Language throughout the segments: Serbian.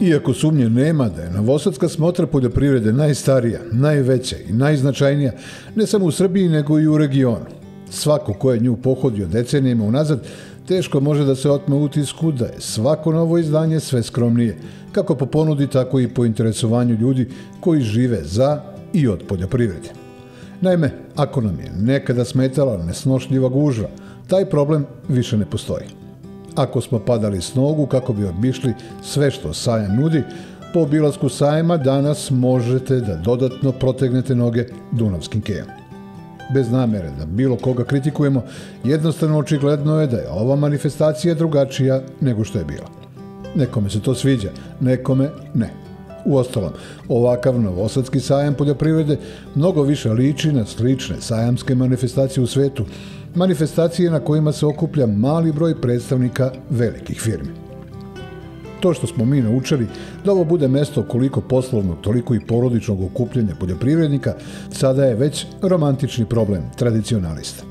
Iako sumnje nema da je Novosadska smotra poljoprivrede najstarija, najveća i najznačajnija, ne samo u Srbiji nego i u regionu. Svako ko je nju pohodio decenijima unazad, teško može da se otme utisku da je svako novo izdanje sve skromnije, kako po ponudi, tako i po interesovanju ljudi koji žive za i od poljoprivrede. Naime, ako nam je nekada smetala nesnošljiva gužva, taj problem više ne postoji. Ako smo padali s nogu kako bi obišli sve što sajam nudi, po obilasku sajma danas možete da dodatno protegnete noge Dunavskim kejom. Bez namere da bilo koga kritikujemo, jednostavno očigledno je da je ova manifestacija drugačija nego što je bila. Nekome se to sviđa, nekome ne. Uostalom, ovakav novosadski sajam poljoprivrede mnogo više liči na slične sajamske manifestacije u svetu, manifestacije na kojima se okuplja mali broj predstavnika velikih firmi. To što smo mi naučili da ovo bude mesto koliko poslovnog, toliko i porodičnog okupljanja poljoprivrednika, sada je već romantični problem tradicionalista.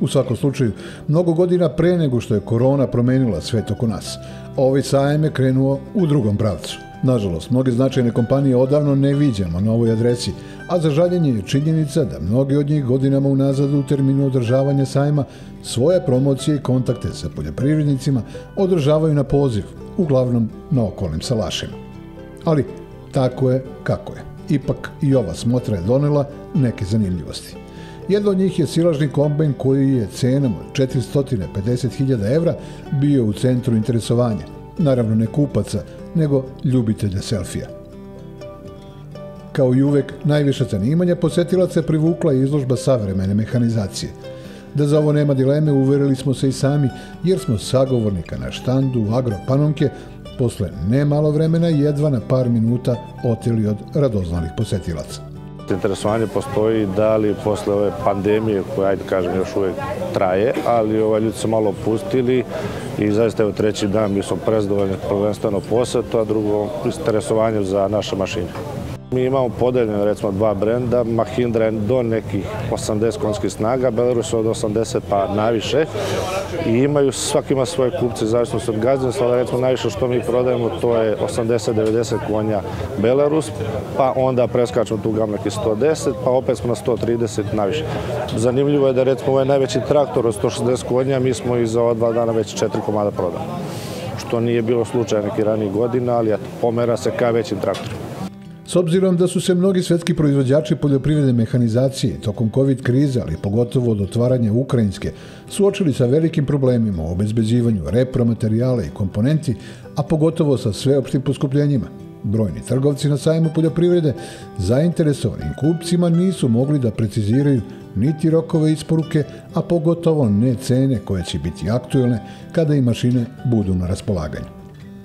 U svakom slučaju, mnogo godina pre nego što je korona promenila svet oko nas, ovaj sajem je krenuo u drugom pravcu. Nažalost, mnoge značajne kompanije odavno ne viđamo na ovoj adresi, a za žaljenje je činjenica da mnogi od njih godinama unazad u terminu održavanja sajma svoje promocije i kontakte sa poljoprivrednicima održavaju na poziv, uglavnom na okolnim salašima. Ali tako je kako je. Ipak i ova smotra je donela neke zanimljivosti. Jedno od njih je silažni kombajn koji je cenom od 450.000 evra bio u centru interesovanja. Naravno ne kupaca, nego ljubitelja selfija. Kao i uvek, najviše zanimanja posetilaca je privukla izložba savremene mehanizacije. Da za ovo nema dileme, uverili smo se i sami, jer smo sagovornika na štandu Agropanonke posle nemalo vremena jedva na par minuta oteli od radoznalih posetilaca. Interesovanje postoji da li posle ove pandemije koja, ajde kažem, još uvek traje, ali ovaj, ljudi su malo opustili i zaista evo treći dan mi smo prezdovoljni prvenstveno posetu, a drugo interesovanje za naše mašine. Mi imamo podeljene recimo dva brenda, Mahindra je do nekih 80 konskih snaga, Belarus od 80 pa naviše i imaju, svaki ima svoje kupce zavisno od gazdinstva, ali recimo najviše što mi prodajemo to je 80-90 konja Belarus, pa onda preskačemo tu gam neki 110, pa opet smo na 130 naviše. Zanimljivo je da recimo ovaj najveći traktor od 160 konja, mi smo i za ova dva dana već četiri komada prodali što nije bilo slučaj neki ranijih godina, ali pomera se ka većim traktorima. S obzirom da su se mnogi svetski proizvođači poljoprivredne mehanizacije tokom COVID krize, ali pogotovo od otvaranja Ukrajinske, suočili sa velikim problemima u obezbeđivanju repromaterijala i komponenti, a pogotovo sa sveopštim poskupljenjima. Brojni trgovci na sajmu poljoprivrede zainteresovanim kupcima nisu mogli da preciziraju niti rokove isporuke, a pogotovo ne cene koje će biti aktuelne kada i mašine budu na raspolaganju.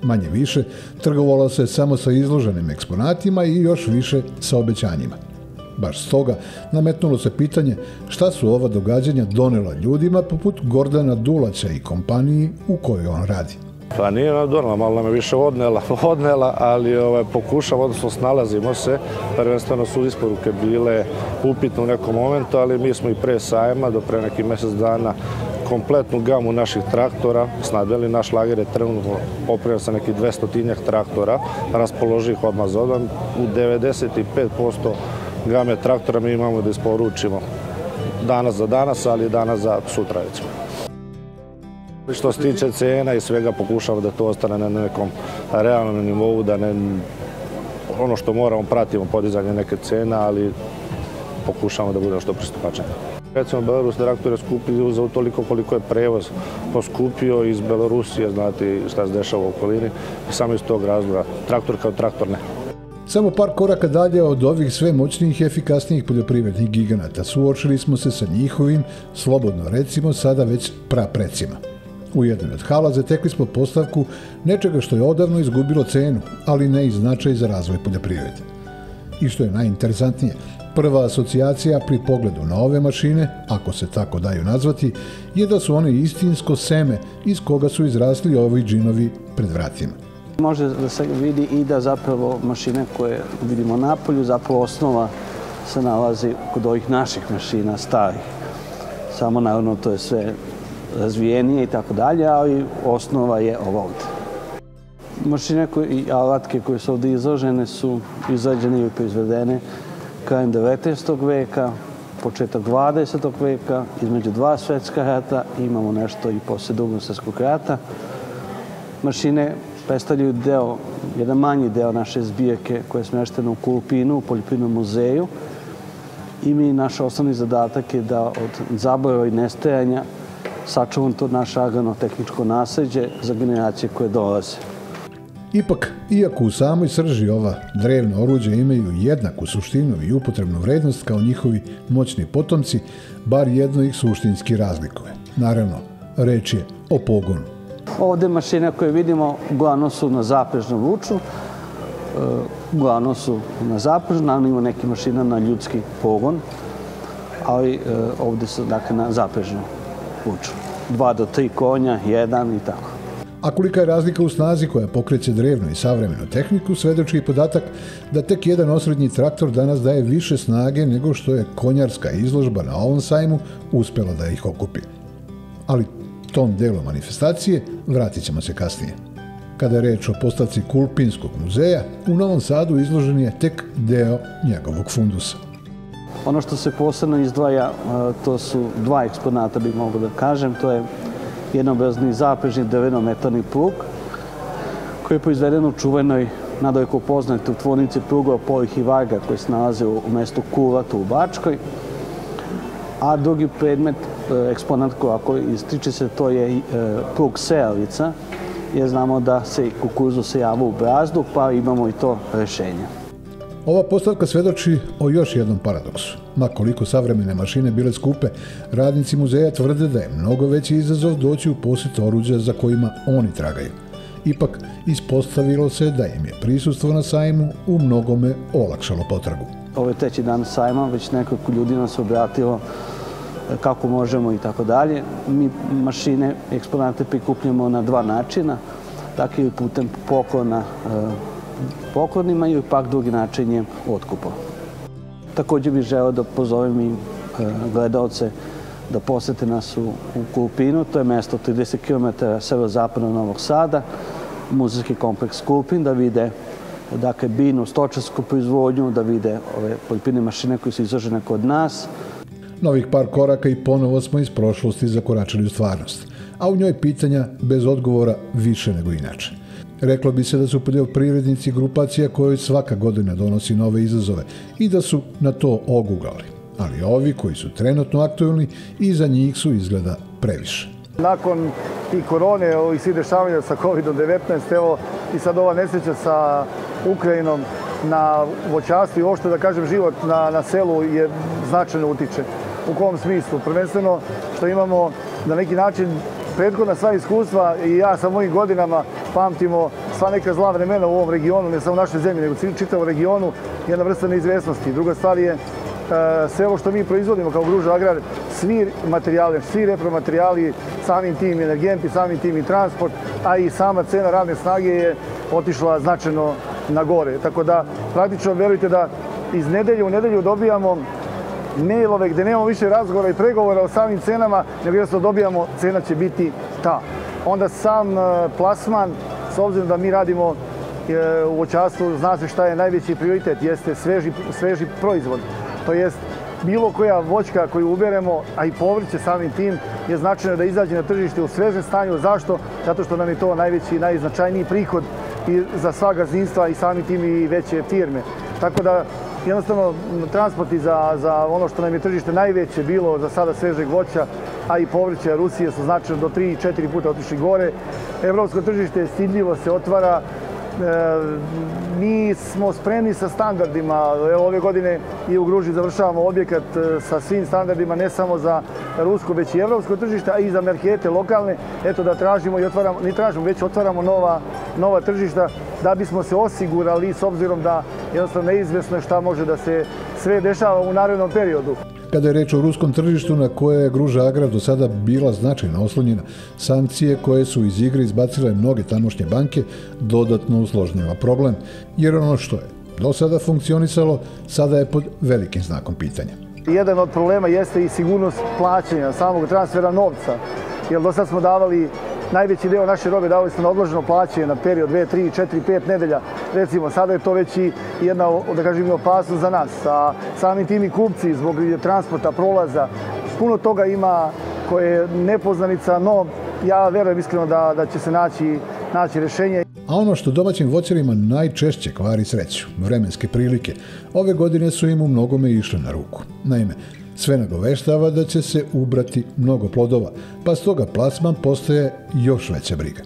Manje više, trgovalo se samo sa izloženim eksponatima i još više sa obećanjima. Baš stoga nametnulo se pitanje šta su ova događanja donela ljudima poput Gordana Dulaća i kompaniji u kojoj on radi. Pa nije nam donela, malo nam je više odnela, odnela ali ovaj, pokušamo, odnosno snalazimo se. Prvenstveno su isporuke bile upitne u nekom momentu, ali mi smo i pre sajma, do pre nekih mesec dana, kompletnu gamu naših traktora snadbeli. Naš lager je trenutno opremljen sa nekih 200 traktora, raspoloži ih odmah za. U 95% game traktora mi imamo da isporučimo danas za danas, ali danas za sutra recimo. Što se tiče cena i svega pokušamo da to ostane na nekom realnom nivou, da ne ono što moramo pratimo podizanje neke cena, ali pokušamo da budemo što pristupačniji. Recimo, Belarus traktor je skupio za toliko koliko je prevoz poskupio iz Belorusije, znate šta se dešava u okolini samo iz tog razloga. Traktor kao traktor ne. Samo par koraka dalje od ovih sve moćnijih i efikasnijih poljoprivrednih giganata suočili smo se sa njihovim, slobodno recimo, sada već praprecima. U jednoj od hala zatekli smo postavku nečega što je odavno izgubilo cenu, ali ne i značaj za razvoj poljoprivrede. I što je najinteresantnije, Prva asocijacija pri pogledu na ove mašine, ako se tako daju nazvati, je da su one istinsko seme iz koga su izrasli ovi džinovi pred vratima. Može da se vidi i da zapravo mašine koje vidimo na polju, zapravo osnova se nalazi kod ovih naših mašina starih. Samo naravno to je sve razvijenije i tako dalje, ali osnova je ovo ovde. Mašine i alatke koje su ovde izložene su izrađene i proizvedene krajem 19. veka, početak 20. veka, između dva svetska rata, imamo nešto i posle drugog svetskog rata. Mašine predstavljaju deo, jedan manji deo naše zbirke koja je smeštena u Kulpinu, u Poljoprivrednom muzeju. I mi, naš osnovni zadatak je da od zaborava i nestajanja sačuvamo to naše agrano-tehničko nasledđe za generacije koje dolaze. Ipak, iako u samoj srži ova drevna oruđa imaju jednaku suštinu i upotrebnu vrednost kao njihovi moćni potomci, bar jedno ih suštinski razlikuje. Naravno, reč je o pogonu. Ovde mašine koje vidimo uglavnom su na zaprežnom vuču, e, uglavnom su na zaprežnom, naravno ima neke mašina na ljudski pogon, ali e, ovde su dakle na zaprežnom vuču. Dva do tri konja, jedan i tako. A kolika je razlika u snazi koja pokreće drevnu i savremenu tehniku, svedoči i podatak da tek jedan osrednji traktor danas daje više snage nego što je konjarska izložba na ovom sajmu uspela da ih okupi. Ali tom delu manifestacije vratit ćemo se kasnije. Kada je reč o postavci Kulpinskog muzeja, u Novom Sadu izložen je tek deo njegovog fundusa. Ono što se posebno izdvaja, to su dva eksponata, bih mogu da kažem. To je jednobrazni zaprežni drveno-metalni plug, koji je proizveden u čuvenoj nadaleko poznate u tvornici plugova Polih i Varga koji se nalaze u mestu Kuvatu u Bačkoj. A drugi predmet, e, eksponat ako ističe se, to je e, plug sejalica, jer znamo da se kukuruzu se java u brazdu, pa imamo i to rešenje. Ova postavka svedoči o još jednom paradoksu. Makoliko savremene mašine bile skupe, radnici muzeja tvrde da je mnogo veći izazov doći u posjet oruđa za kojima oni tragaju. Ipak, ispostavilo se da im je prisustvo na sajmu u mnogome olakšalo potragu. Ovo je treći dan sajma, već nekoliko ljudi nas obratilo e, kako možemo i tako dalje. Mi mašine, eksponate prikupljamo na dva načina, tako i putem poklona e, poklonima i pak drugi način je otkupa. Takođe bih želeo da pozovem i e, gledalce da posete nas u, u Kulpinu, to je mesto 30 km severozapadno Novog Sada, muzejski kompleks Kulpin, da vide dakle, binu, stočarsku proizvodnju, da vide ove poljoprivredne mašine koje su izložene kod nas. Novih par koraka i ponovo smo iz prošlosti zakoračili u stvarnost, a u njoj pitanja bez odgovora više nego inače. Reklo bi se da su poljoprivrednici grupacija kojoj svaka godina donosi nove izazove i da su na to ogugali. Ali ovi koji su trenutno aktualni, i za njih su izgleda previše. Nakon i korone, i svi dešavanja sa COVID-19, evo i sad ova nesreća sa Ukrajinom na voćarstvu i ošto da kažem život na, na selu je značajno utiče. U kom smislu? Prvenstveno što imamo na neki način prethodna sva iskustva i ja sa mojim godinama pamtimo sva neka zla vremena u ovom regionu, ne samo u našoj zemlji, nego u čitavom regionu, jedna vrsta neizvesnosti. Druga stvar je e, sve ovo što mi proizvodimo kao Gruža Agrar, svi materijali, svi repromaterijali, samim tim energenti, samim tim i transport, a i sama cena radne snage je otišla značajno na gore. Tako da, praktično, verujte da iz nedelje u nedelju dobijamo mailove gde nemamo više razgovora i pregovora o samim cenama, nego jednostavno dobijamo cena će biti ta. Onda sam e, plasman, s obzirom da mi radimo e, u voćarstvu, zna se šta je najveći prioritet, jeste sveži, sveži proizvod. To jest bilo koja voćka koju uberemo, a i povrće samim tim, je značajno da izađe na tržište u svežem stanju. Zašto? Zato što nam je to najveći i najznačajniji prihod i za sva gazdinstva i samim tim i veće firme. Tako da jednostavno transporti za, za ono što nam je tržište najveće bilo za sada svežeg voća, a i povrća Rusije su značajno do 3-4 puta otišli gore. Evropsko tržište stidljivo se otvara, E, mi smo spremni sa standardima. Evo, ove godine i u Gruži završavamo objekat e, sa svim standardima, ne samo za rusko, već i evropsko tržište, a i za markete lokalne. Eto da tražimo i otvaramo, ne tražimo, već otvaramo nova, nova tržišta da bismo se osigurali s obzirom da jednostavno neizvesno je šta može da se sve dešava u narednom periodu. Kada je reč o ruskom tržištu na koje je Gruža Agra do sada bila značajno oslonjena, sankcije koje su iz igre izbacile mnoge tamošnje banke dodatno usložnjava problem, jer ono što je do sada funkcionisalo, sada je pod velikim znakom pitanja. Jedan od problema jeste i sigurnost plaćanja samog transfera novca, jer do sada smo davali najveći deo naše robe davali smo na odloženo plaćanje na period 2, 3, 4, 5 nedelja. Recimo, sada je to već i jedna, da kažem, opasnost za nas. A samim tim i kupci zbog transporta, prolaza, puno toga ima koje je nepoznanica, no ja verujem iskreno da, da će se naći, naći rešenje. A ono što domaćim voćarima najčešće kvari sreću, vremenske prilike, ove godine su im u mnogome išle na ruku. Naime, sve nagoveštava da će se ubrati mnogo plodova, pa stoga plasman postaje još veća briga.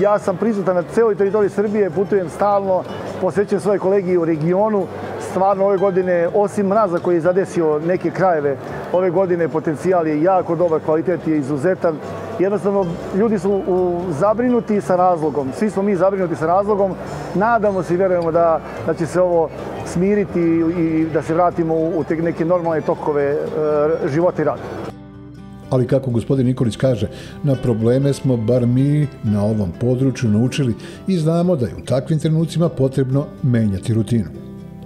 Ja sam prisutan na celoj teritoriji Srbije, putujem stalno, posvećujem svoje kolegi u regionu. Stvarno ove godine, osim mraza koji je zadesio neke krajeve, ove godine potencijal je jako dobar, kvalitet je izuzetan jednostavno ljudi su u, zabrinuti sa razlogom. Svi smo mi zabrinuti sa razlogom. Nadamo se i verujemo da, da će se ovo smiriti i da se vratimo u, te neke normalne tokove e, života i rada. Ali kako gospodin Nikolić kaže, na probleme smo bar mi na ovom području naučili i znamo da je u takvim trenucima potrebno menjati rutinu.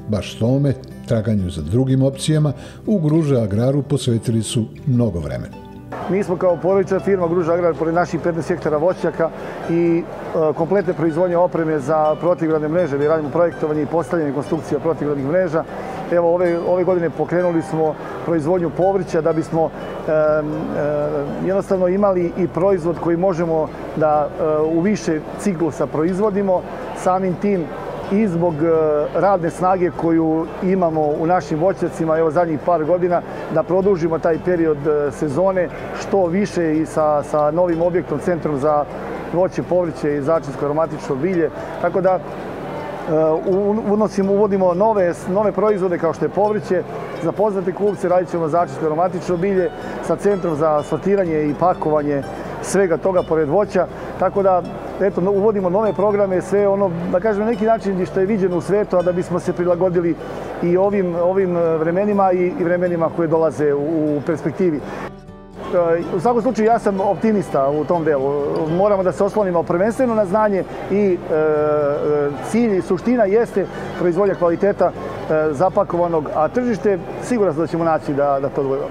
Baš tome, traganju za drugim opcijama, u Gruže Agraru posvetili su mnogo vremena. Mi smo kao porodična firma Gruža Agrar, pored naših 15 hektara voćnjaka i e, kompletne proizvodnje opreme za protivgradne mreže. Mi radimo projektovanje i postavljanje konstrukcija protivgradnih mreža. Evo, ove, ove godine pokrenuli smo proizvodnju povrća da bismo jednostavno imali i proizvod koji možemo da e, u više ciklusa proizvodimo. Samim tim i zbog e, radne snage koju imamo u našim voćacima evo zadnjih par godina da produžimo taj period e, sezone što više i sa, sa novim objektom Centrom za voće, povrće i začinsko aromatično bilje. Tako da e, unosimo, uvodimo nove, nove proizvode kao što je povrće. Za poznate kupce radit ćemo začinsko aromatično bilje sa centrom za sortiranje i pakovanje svega toga pored voća. Tako da eto, uvodimo nove programe, sve ono, da kažem, neki način što je viđeno u svetu, a da bismo se prilagodili i ovim, ovim e, vremenima i, i vremenima koje dolaze u, u perspektivi. E, u svakom slučaju ja sam optimista u tom delu. Moramo da se oslonimo prvenstveno na znanje i e, e cilj i suština jeste proizvodnja kvaliteta e, zapakovanog, a tržište siguran da ćemo naći da, da to dobro.